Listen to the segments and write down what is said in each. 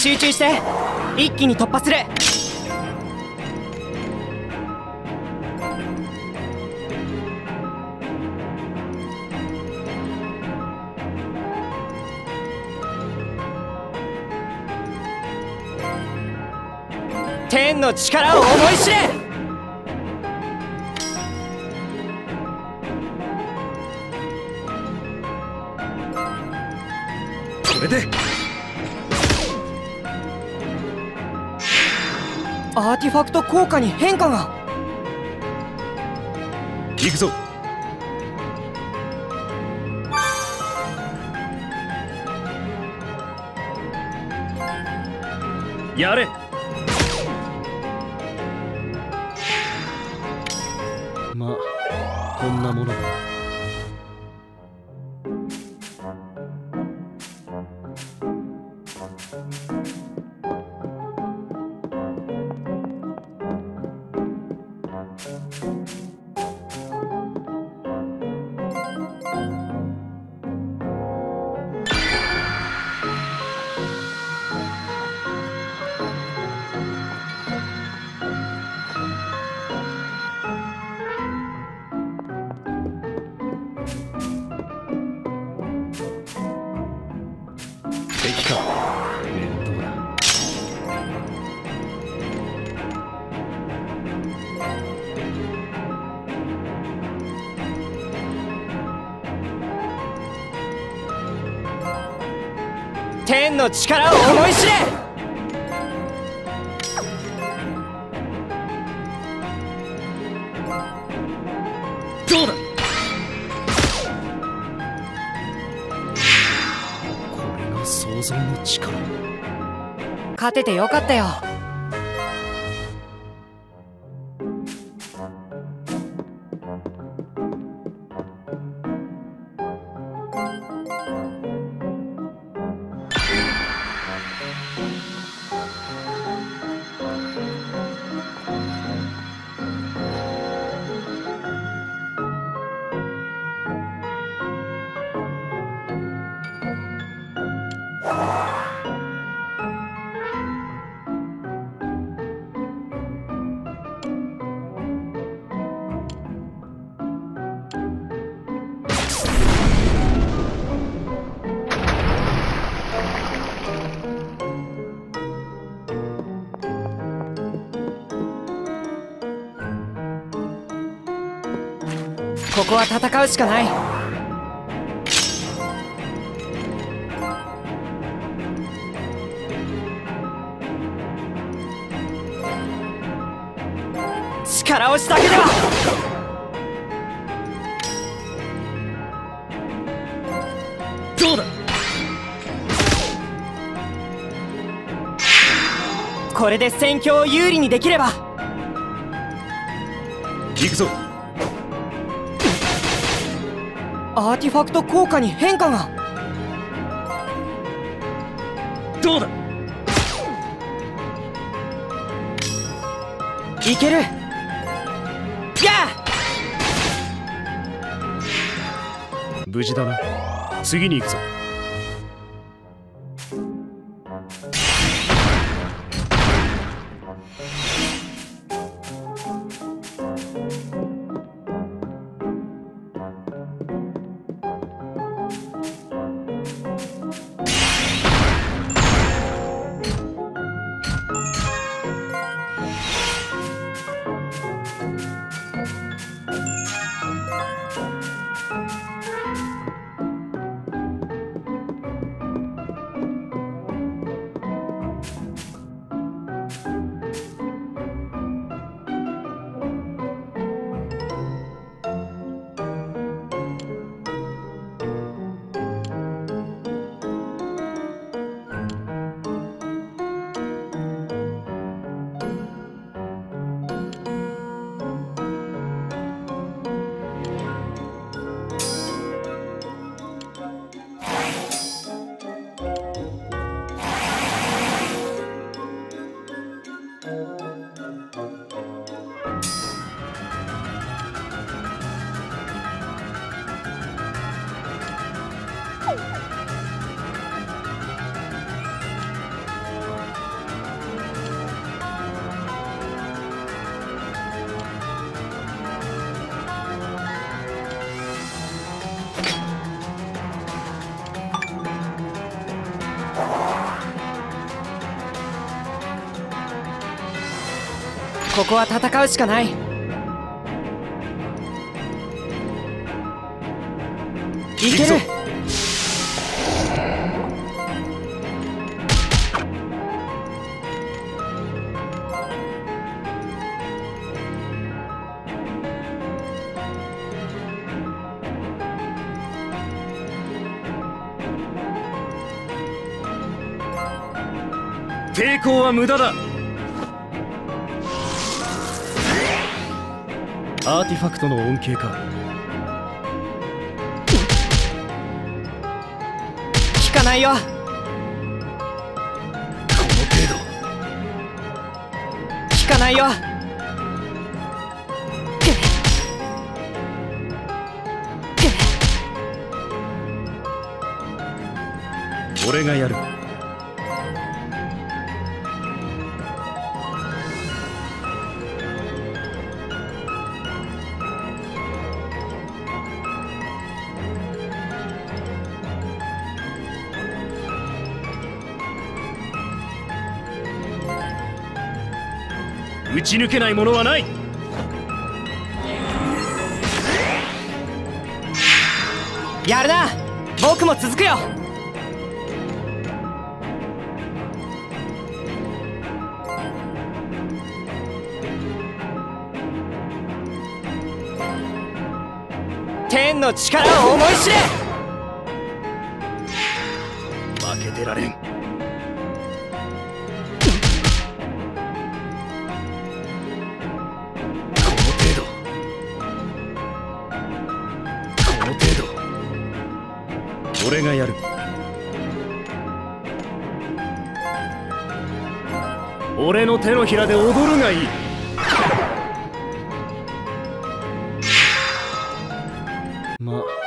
集中して。一気に突破する。天の力を思い知れ。これでアーティファクト効果に変化が。行くぞ。やれ天の力を思い知れ。どうだ？これが想像の力。勝ててよかったよ戦うしかない。力押しだけでは。どうだ？これで戦況を有利にできれば。行くぞアーティファクト効果に変化が。どうだ？いける。や無事だな。次に行くぞここは戦うしかない。いける。抵抗は無駄だ。アーティファクトの恩恵か。効かないよ。この程度。効かないよ。俺がやるち抜けないものはない。やるな。僕も続くよ。天の力を思い知れ。俺の手のひらで踊るがいい。まあ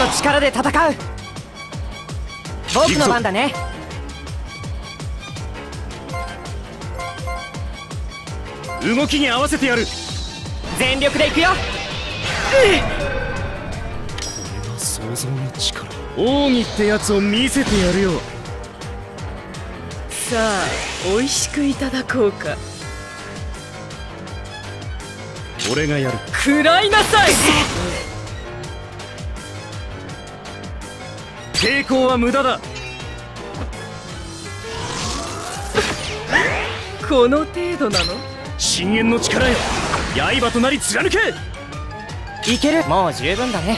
の力で戦う。僕の番だね。動きに合わせてやる。全力でいくよ。これが想像の力。奥義ってやつを見せてやるよ。さあ美味しくいただこうか。俺がやる。食らいなさい抵抗は無駄だ。この程度なの？深淵の力よ。刃となり貫け！いける。もう十分だね。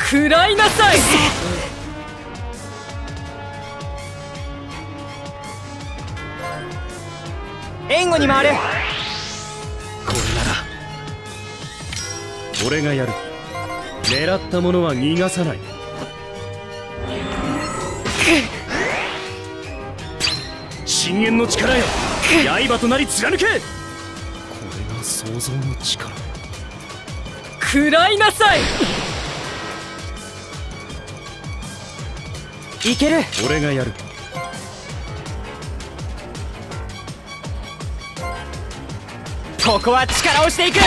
食らいなさい！援護に回るこれなら俺がやる。狙ったものは逃がさない深淵の力よ。刃となり貫け。これが想像の力。食らいなさい。いける。俺がやる。ここは力をしていく。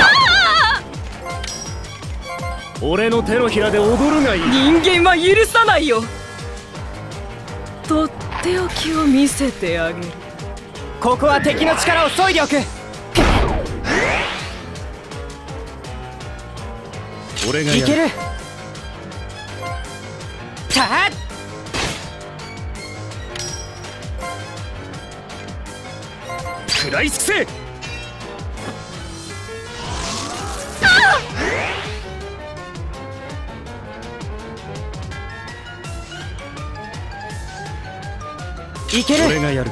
俺の手のひらで踊るがいい。人間は許さないよ。とっておきを見せてあげる。ここは敵の力を削いでおく。俺がいける。たっ食らい尽くせいける。俺がやる。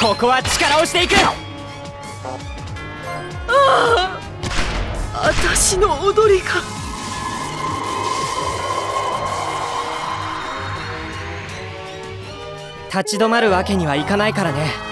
ここは力をしていく。私の踊りが。立ち止まるわけにはいかないからね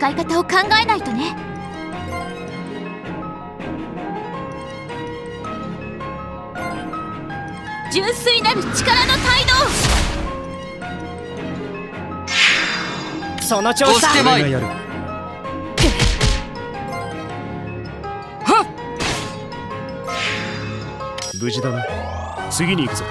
使い方を考えないとね。純粋なる力の態度。その調子。だ俺がやる無事だな。次に行くぞ